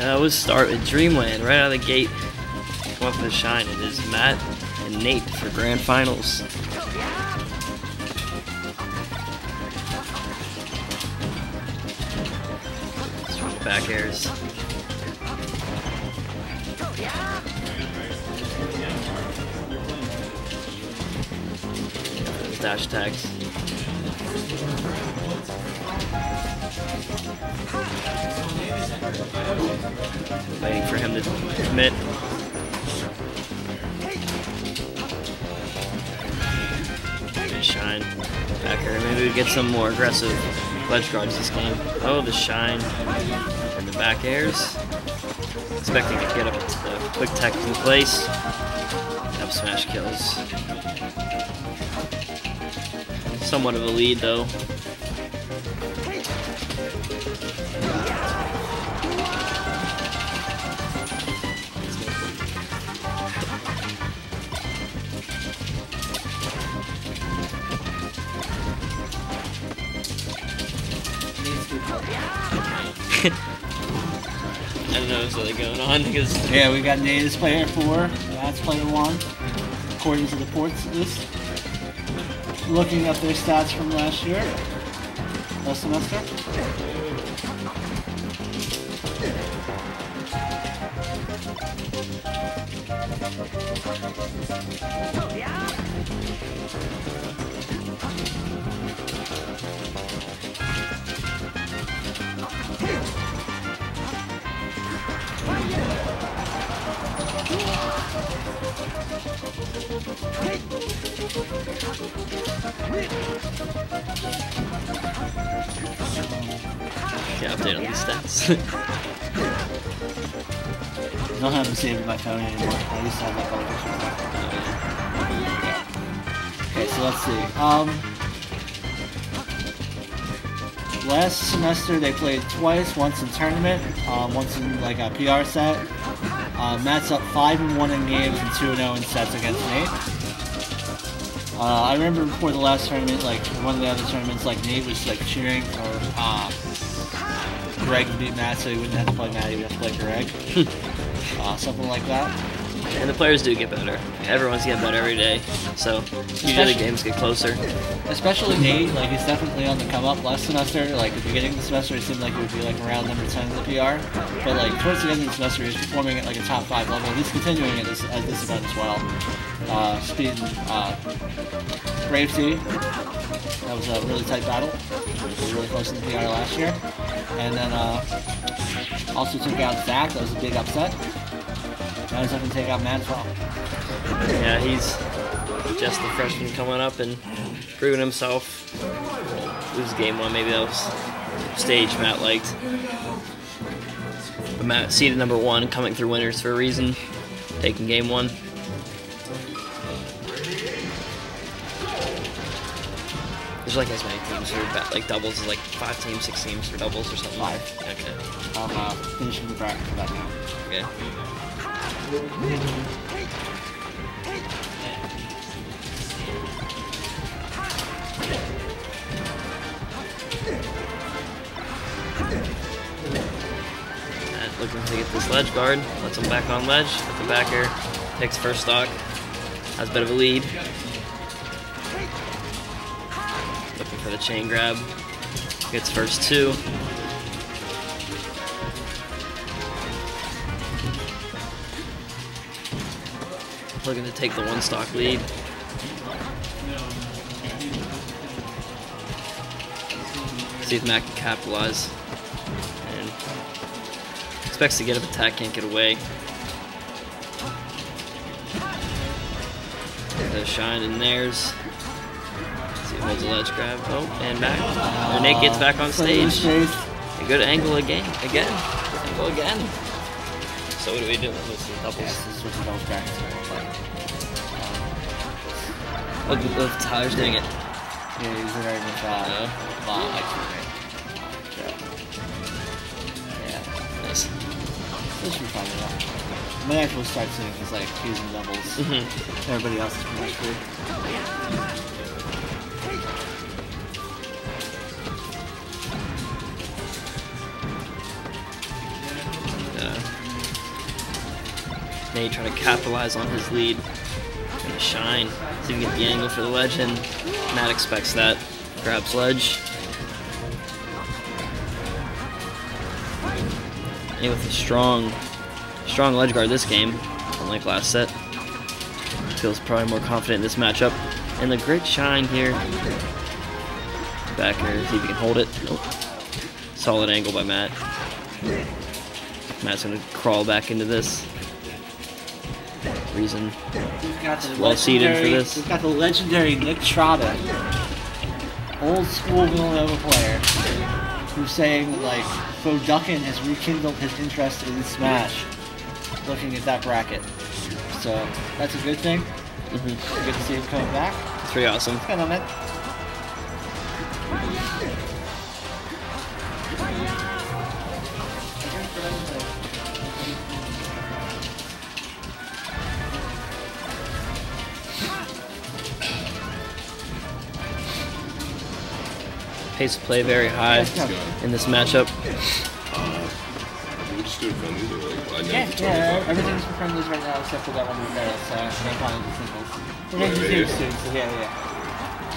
we'll start with Dreamland right out of the gate. Come up with a shine. It is Matt and Nate for grand finals. Back airs. Dash attacks. Waiting for him to commit. Good shine. Back air. Maybe we get some more aggressive ledge guards this game. Oh, the shine. And the back airs. Expecting to get up to the quick tech in place. Up smash kills. Somewhat of a lead though. Really going on because Yeah, we got Natives player four, that's player one, according to the ports least. Looking up their stats from last year, last semester. Yeah, update on these stats. I don't have them saved in my phone anymore. I used to have like all pictures. Okay, so let's see. Um, last semester they played twice, once in tournament, um, once in like a PR set. Uh, Matt's up five and one in games and two and zero in sets against Nate. Uh, I remember before the last tournament, like one of the other tournaments, like Nate was like cheering for uh, Greg to beat Matt, so he wouldn't have to play Matt, he would have to play Greg. uh, something like that. And the players do get better. Everyone's getting better every day. So usually Especially- games get closer. Especially Nate, like he's definitely on the come up. Last semester, like at the beginning of the semester, it seemed like it would be like around number 10 in the PR. But like towards the end of the semester, he's performing at like a top five level. He's continuing at this, at this event as well. Uh, speed uh, Brave T. That was a really tight battle. We were really close in the PR last year. And then uh, also took out Zach. That was a big upset. Now he's looking to take out Matt as well. Yeah, he's just the freshman coming up and proving himself. Lose game one, maybe that was stage Matt liked. But Matt seeded number one, coming through winners for a reason, taking game one. There's like as many teams for like doubles as like five teams, six teams for doubles or something. Five. Okay. I'm uh, finishing the bracket for that now. Okay. Looking to get this ledge guard. Lets him back on ledge. With the back air. Takes first stock. Has a bit of a lead. Looking for the chain grab. Gets first two. Looking to take the one stock lead. See if Mac can capitalize. And expects to get up attack, can't get away. The shine in theirs. See if holds a ledge grab. Oh, and back. Nate gets back on stage. A good angle again. Again. Angle again. So what do we do? See Yeah, doubles. this is what the doubles brackets are like. Look, look, Tyler's doing it. Yeah, he's right with uh, No. Bob, actually, right? Yeah, Nice. this should be fun enough. My actual start soon is like using doubles. Mhm. Everybody else is pretty much free. Nate trying to capitalize on his lead. And the shine. See if he can get the angle for the ledge, and Matt expects that. Grabs ledge. And with a strong, strong ledge guard this game, unlike last set. Feels probably more confident in this matchup. And the great shine here. Back here, see if he can hold it. Nope. Solid angle by Matt. Matt's gonna crawl back into this. Reason. We've got the Well seated for legendary- this. We've got the legendary Nick Trotta, old school Villanova player, who's saying like Foducken has rekindled his interest in Smash. Looking at that bracket, so that's a good thing. hmm Good to see him coming back. It's pretty awesome. Kind of it. Pace of play very high in this matchup. We just do it friendly, or like, I know Yeah, the yeah, tournament. everything's for friendlies right now except for that one with Meredith, so I'm fine with the singles. We're going to do here? soon, so yeah, yeah.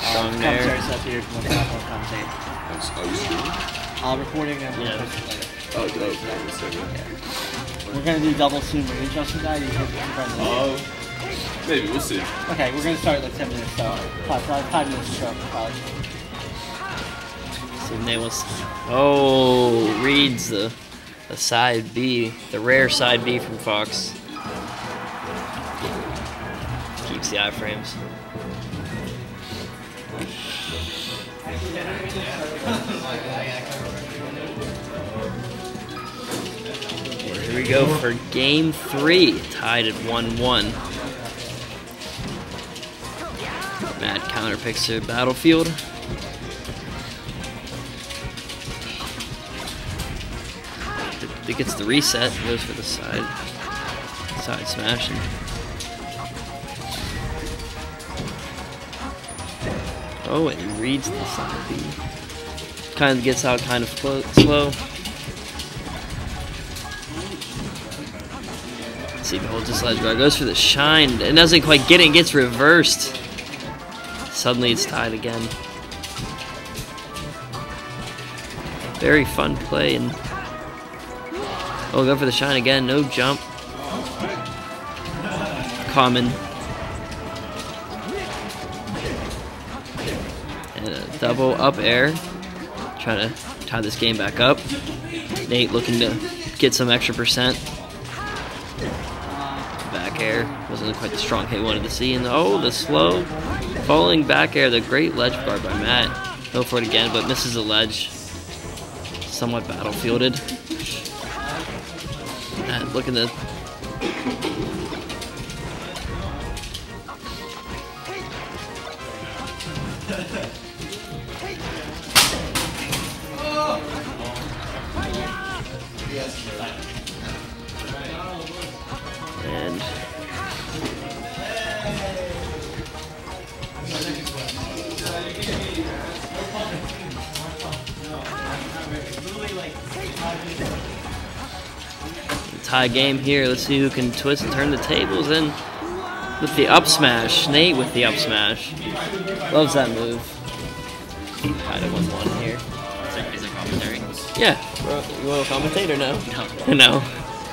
Strong um, there. Commentary stuff here from the platform commentate. That's- Are you streaming? Uh, recording and we'll Yeah. post it later. Oh, dope. Wait a. We're going to do double soon. Are you interested in that? You hit the friendly. Uh, maybe we'll see. Okay, we're going to start in like 10 minutes, so five, five, five minutes to show, probably. If Nate wants. Oh, reads the the side B, the rare side B from Fox. Keeps the iframes. Here we go for game three, tied at 1 1. Matt counter picks to Battlefield. It gets the reset, goes for the side side smash. And oh, and he reads the side B. Kind of gets out kind of slow. Let's see holds this ledge guard. Goes for the shine. It doesn't quite get it. and Gets reversed. Suddenly it's tied again. Very fun play and Oh, go for the shine again. No jump. Common. And a double up air. Trying to tie this game back up. Nate looking to get some extra percent. Back air. Wasn't quite the strong hit wanted to see. And oh, the slow falling back air. The great ledge guard by Matt. Go for it again, but misses the ledge. Somewhat battlefielded. Matt looking to and tie game here. Let's see who can twist and turn the tables and with the up smash. Nate with the up smash. Loves that move. Tied at 1-1 here. Is there, is there commentary? Yeah. Bro, you want to commentate or no? No. no.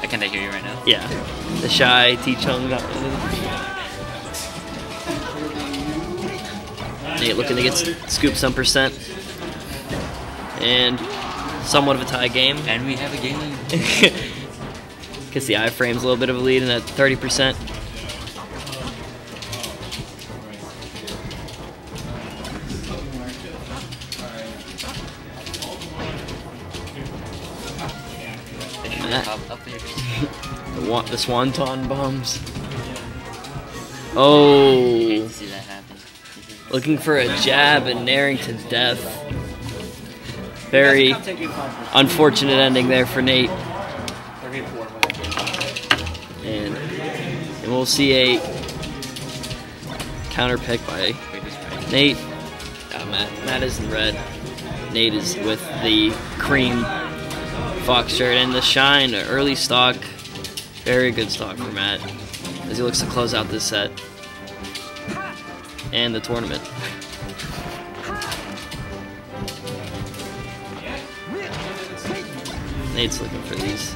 I can't hear you right now. Yeah. The shy T Chung got Nate looking to get s- scoop some percent. And somewhat of a tie game. And we have a game. Gets the iframes a little bit of a lead in at 30%. Matt. Up, up. The, wa- the swanton bombs. Oh. that. Looking for a jab and naring to death. Very unfortunate ending there for Nate. Or game four, whatever. And, and we'll see a counter pick by? Nate. Uh, Matt, Matt is in red. Nate is with the cream fox shirt and the shine early stock. Very good stock for Matt. as he looks to close out this set and the tournament. Nate's looking for these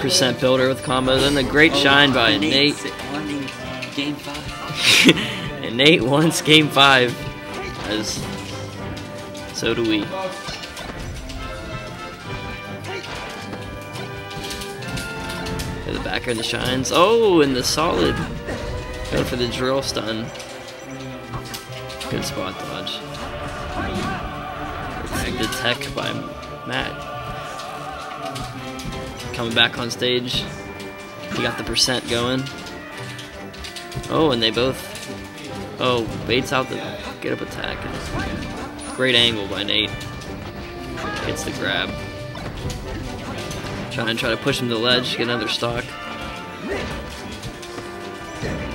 percent builder with combos and the great shine by Nate. Game five. and Nate wants game five. As so do we. The back air and the shines. Oh, and the solid. Go for the drill stun. Good spot dodge. Good tech by Matt. Coming back on stage. He got the percent going. Oh, and they both. Oh, baits out the get up attack. Great angle by Nate. Gets the grab. Try and try to push him to the ledge, get another stock.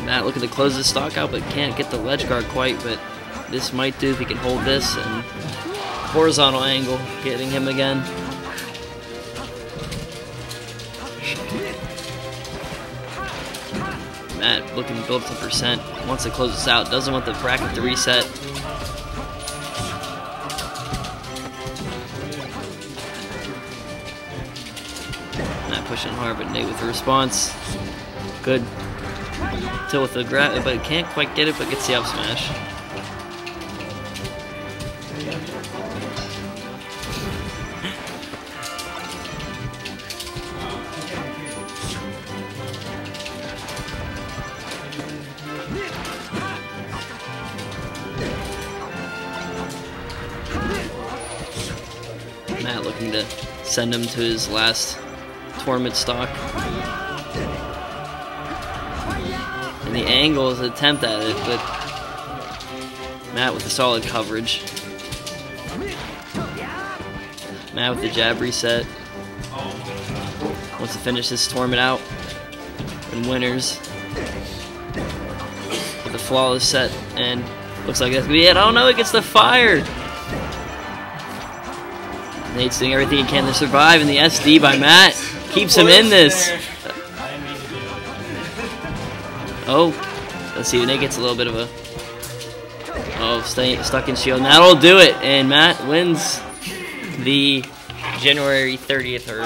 Matt looking to close the stock out, but can't get the ledge guard quite. But this might do if he can hold this and horizontal angle, getting him again. Matt looking to build up the percent. Wants to close this out. Doesn't want the bracket to reset. Matt pushing hard, but Nate with the response. Good. Till with the grab, but can't quite get it, but gets the up smash. Matt looking to send him to his last tournament stock. And the angle is an attempt at it, but Matt with the solid coverage. Matt with the jab reset. Wants to finish this tournament out. And winners. With a flawless set. And looks like that's gonna be it. Oh no, it gets the fire! Nate's doing everything he can to survive, and the SD by Matt keeps him in this. Oh, let's see. Nate gets a little bit of a oh, stay, stuck in shield. That'll do it, and Matt wins the January 30th or